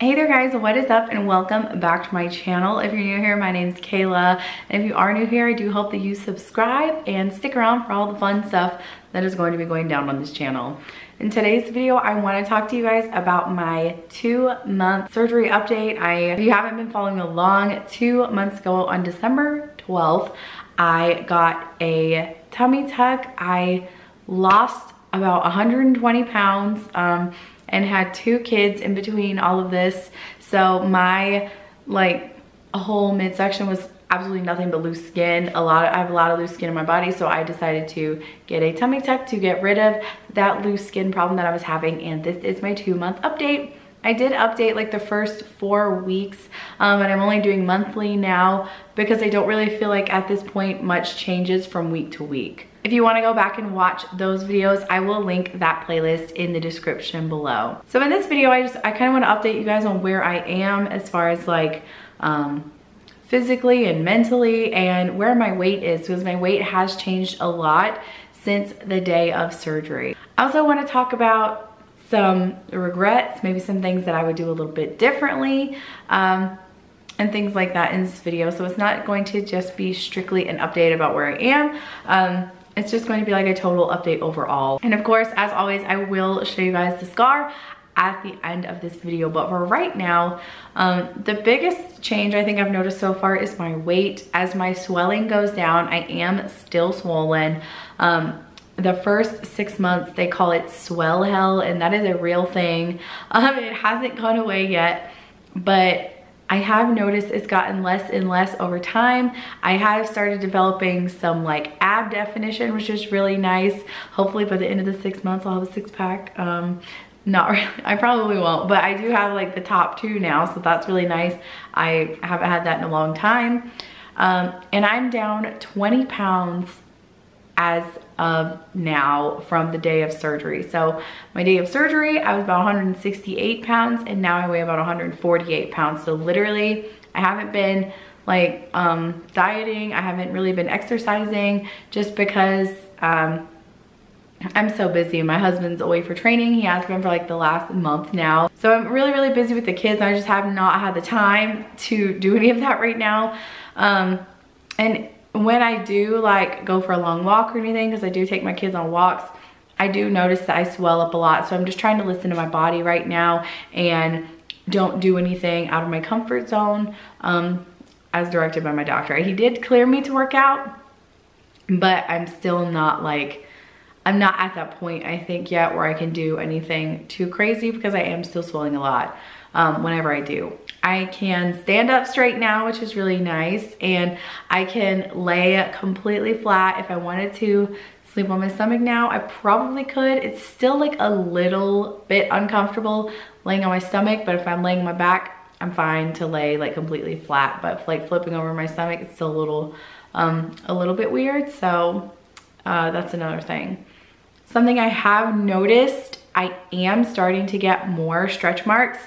Hey there guys, what is up and welcome back to my channel. If you're new here, my name is Kala. And if you are new here, I do hope that you subscribe and stick around for all the fun stuff that is going to be going down on this channel. In today's video, I want to talk to you guys about my two month surgery update. I, if you haven't been following along, two months ago on December 12th, I got a tummy tuck. I lost about 120 pounds. Um, and had two kids in between all of this. So my like whole midsection was absolutely nothing but loose skin. A lot of, I have a lot of loose skin in my body, so I decided to get a tummy tuck to get rid of that loose skin problem that I was having. And this is my two month update. I did update like the first four weeks um, and I'm only doing monthly now because I don't really feel like at this point much changes from week to week. If you wanna go back and watch those videos, I will link that playlist in the description below. So in this video, I just, I kinda wanna update you guys on where I am as far as like, um, physically and mentally and where my weight is because my weight has changed a lot since the day of surgery. I also wanna talk about some regrets, maybe some things that I would do a little bit differently. Um, and things like that in this video. So it's not going to just be strictly an update about where I am. Um, it's just going to be like a total update overall. And of course, as always, I will show you guys the scar at the end of this video. But for right now, um, the biggest change I think I've noticed so far is my weight. As my swelling goes down, I am still swollen. Um, the first six months, they call it swell hell, and that is a real thing. Um, it hasn't gone away yet, but I have noticed it's gotten less and less over time. I have started developing some like ab definition, which is really nice. Hopefully by the end of the six months, I'll have a six pack. Um, not really, I probably won't, but I do have like the top two now, so that's really nice. I haven't had that in a long time. Um, and I'm down 20 pounds as of now from the day of surgery. So my day of surgery, I was about 168 pounds and now I weigh about 148 pounds. So literally I haven't been like um, dieting. I haven't really been exercising just because um, I'm so busy. My husband's away for training. He has been for like the last month now. So I'm really, really busy with the kids. I just have not had the time to do any of that right now. Um, and when I do like go for a long walk or anything, because I do take my kids on walks, I do notice that I swell up a lot. So I'm just trying to listen to my body right now and don't do anything out of my comfort zone um, as directed by my doctor. He did clear me to work out, but I'm still not like, I'm not at that point, I think, yet where I can do anything too crazy because I am still swelling a lot um, whenever I do. I can stand up straight now, which is really nice. And I can lay completely flat if I wanted to sleep on my stomach now. I probably could. It's still like a little bit uncomfortable laying on my stomach, but if I'm laying my back, I'm fine to lay like completely flat. But like flipping over my stomach, it's still a little, um, a little bit weird. So uh, that's another thing. Something I have noticed, I am starting to get more stretch marks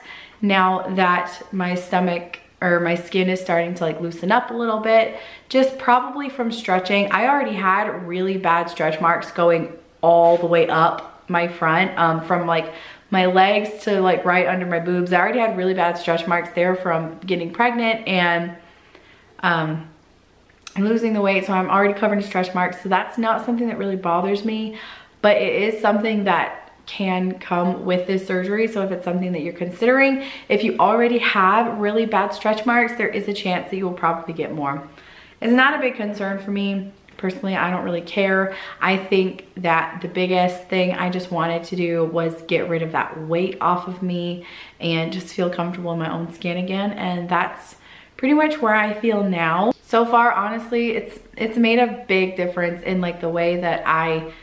now that my stomach or my skin is starting to like loosen up a little bit, just probably from stretching. I already had really bad stretch marks going all the way up my front um, from like my legs to like right under my boobs. I already had really bad stretch marks there from getting pregnant and um, losing the weight. So I'm already covered in stretch marks. So that's not something that really bothers me, but it is something that can come with this surgery. So if it's something that you're considering, if you already have really bad stretch marks, there is a chance that you will probably get more. It's not a big concern for me. Personally, I don't really care. I think that the biggest thing I just wanted to do was get rid of that weight off of me and just feel comfortable in my own skin again. And that's pretty much where I feel now. So far, honestly, it's it's made a big difference in like the way that I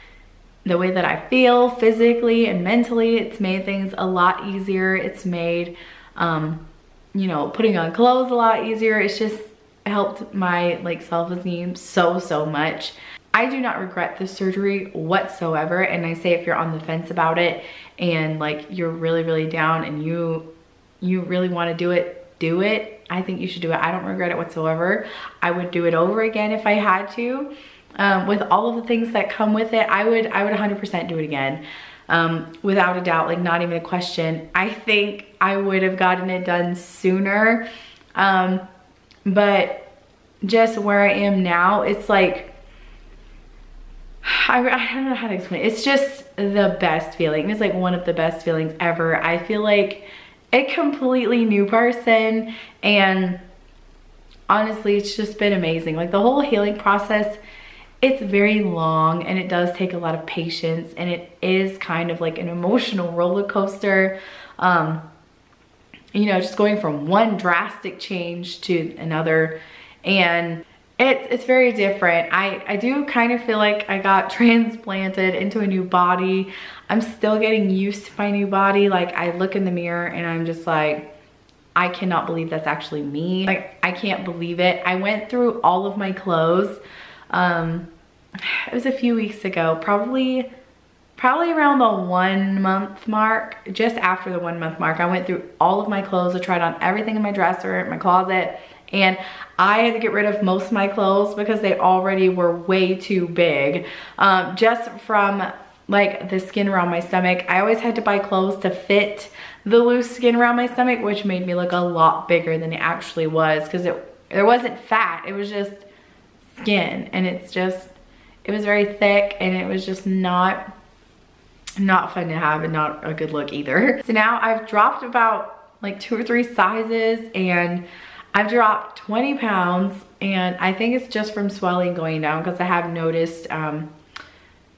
the way that I feel physically and mentally. It's made things a lot easier. It's made, um, you know, putting on clothes a lot easier. It's just helped my like self-esteem so, so much. I do not regret this surgery whatsoever. And I say if you're on the fence about it and like you're really, really down and you, you really want to do it, do it. I think you should do it. I don't regret it whatsoever. I would do it over again if I had to um, with all of the things that come with it, I would I would 100% do it again. um, without a doubt, like not even a question. I think I would have gotten it done sooner. Um, but just where I am now, it's like, I, I don't know how to explain it. It's just the best feeling. It's like one of the best feelings ever. I feel like a completely new person and honestly, it's just been amazing. Like the whole healing process, it's very long and it does take a lot of patience and it is kind of like an emotional roller coaster. Um, you know, just going from one drastic change to another. And it's, it's very different. I, I do kind of feel like I got transplanted into a new body. I'm still getting used to my new body. Like I look in the mirror and I'm just like, I cannot believe that's actually me. Like I can't believe it. I went through all of my clothes. Um, it was a few weeks ago, probably probably around the one month mark, just after the one month mark, I went through all of my clothes. I tried on everything in my dresser, my closet, and I had to get rid of most of my clothes because they already were way too big. Um, just from like the skin around my stomach. I always had to buy clothes to fit the loose skin around my stomach, which made me look a lot bigger than it actually was because it there wasn't fat, it was just skin and it's just, it was very thick and it was just not not fun to have and not a good look either. So now I've dropped about like two or three sizes and I've dropped 20 pounds and I think it's just from swelling going down because I have noticed, um,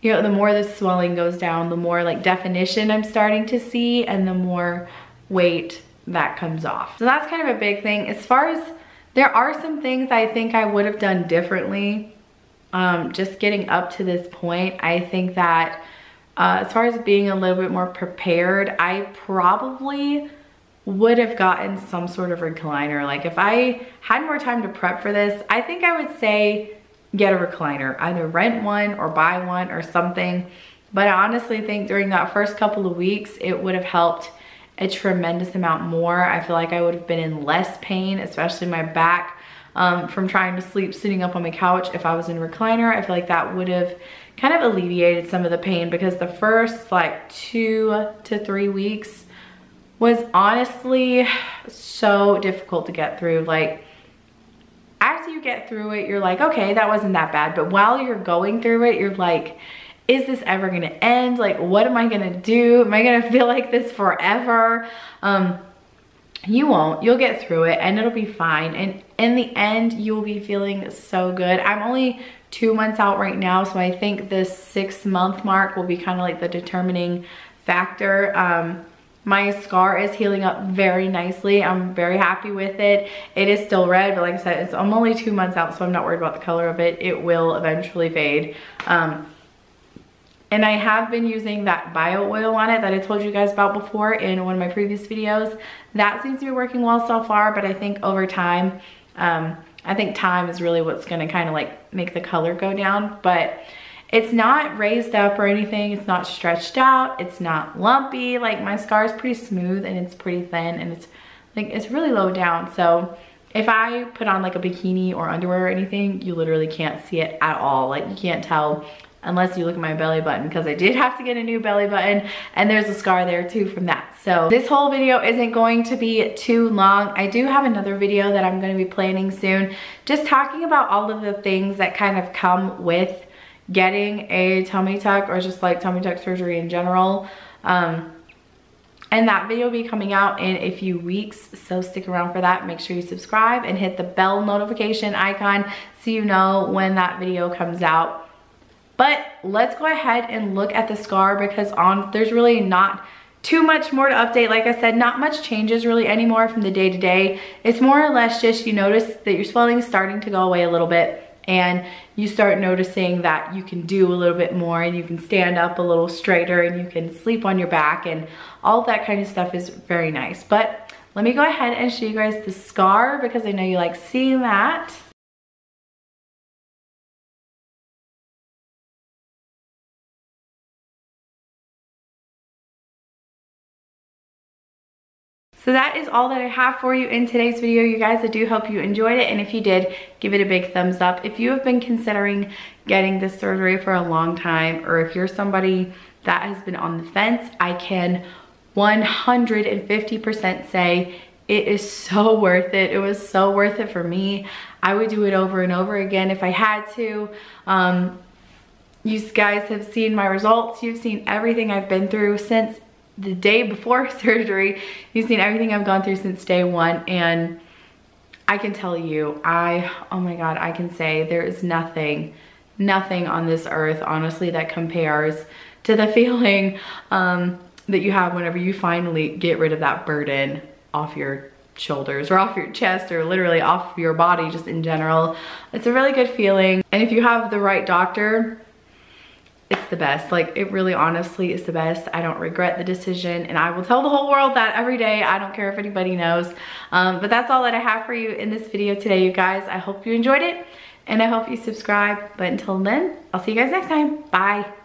you know, the more the swelling goes down, the more like definition I'm starting to see and the more weight that comes off. So that's kind of a big thing. As far as, there are some things I think I would have done differently um, just getting up to this point. I think that uh, as far as being a little bit more prepared, I probably would have gotten some sort of recliner. Like if I had more time to prep for this, I think I would say get a recliner. Either rent one or buy one or something. But I honestly think during that first couple of weeks, it would have helped a tremendous amount more. I feel like I would have been in less pain, especially my back um, from trying to sleep sitting up on my couch. If I was in recliner, I feel like that would have kind of alleviated some of the pain because the first like two to three weeks was honestly so difficult to get through. Like after you get through it, you're like, okay, that wasn't that bad. But while you're going through it, you're like, is this ever gonna end? Like, what am I gonna do? Am I gonna feel like this forever? Um, you won't you'll get through it and it'll be fine and in the end you will be feeling so good i'm only two months out right now. So I think this six month mark will be kind of like the determining factor. Um, my scar is healing up very nicely. I'm very happy with it. It is still red, but like I said, it's, I'm only two months out, so I'm not worried about the color of it. It will eventually fade. Um, and I have been using that bio oil on it that I told you guys about before in one of my previous videos. That seems to be working well so far, but I think over time, um, I think time is really what's gonna kind of like make the color go down, but it's not raised up or anything. It's not stretched out. It's not lumpy. Like my scar is pretty smooth and it's pretty thin and it's like, it's really low down. So if I put on like a bikini or underwear or anything, you literally can't see it at all. Like you can't tell unless you look at my belly button because I did have to get a new belly button and there's a scar there too from that. So this whole video isn't going to be too long. I do have another video that I'm going to be planning soon just talking about all of the things that kind of come with getting a tummy tuck or just like tummy tuck surgery in general. Um, and that video will be coming out in a few weeks, so stick around for that. Make sure you subscribe and hit the bell notification icon so you know when that video comes out. Let's go ahead and look at the scar because on there's really not too much more to update. Like I said, not much changes really anymore from the day to day. It's more or less just you notice that your swelling is starting to go away a little bit and you start noticing that you can do a little bit more and you can stand up a little straighter and you can sleep on your back and all that kind of stuff is very nice. But let me go ahead and show you guys the scar because I know you like seeing that. So that is all that I have for you in today's video, you guys. I do hope you enjoyed it. And if you did, give it a big thumbs up. If you have been considering getting this surgery for a long time, or if you're somebody that has been on the fence, I can 150% say it is so worth it. It was so worth it for me. I would do it over and over again if I had to. Um, you guys have seen my results. You've seen everything I've been through since the day before surgery. You've seen everything I've gone through since day one. And I can tell you, I, oh my God, I can say there is nothing, nothing on this earth, honestly, that compares to the feeling um, that you have whenever you finally get rid of that burden off your shoulders or off your chest or literally off your body just in general. It's a really good feeling. And if you have the right doctor, it's the best. Like it really honestly is the best. I don't regret the decision and I will tell the whole world that every day. I don't care if anybody knows. Um, but that's all that I have for you in this video today, you guys. I hope you enjoyed it and I hope you subscribe. But until then, I'll see you guys next time. Bye.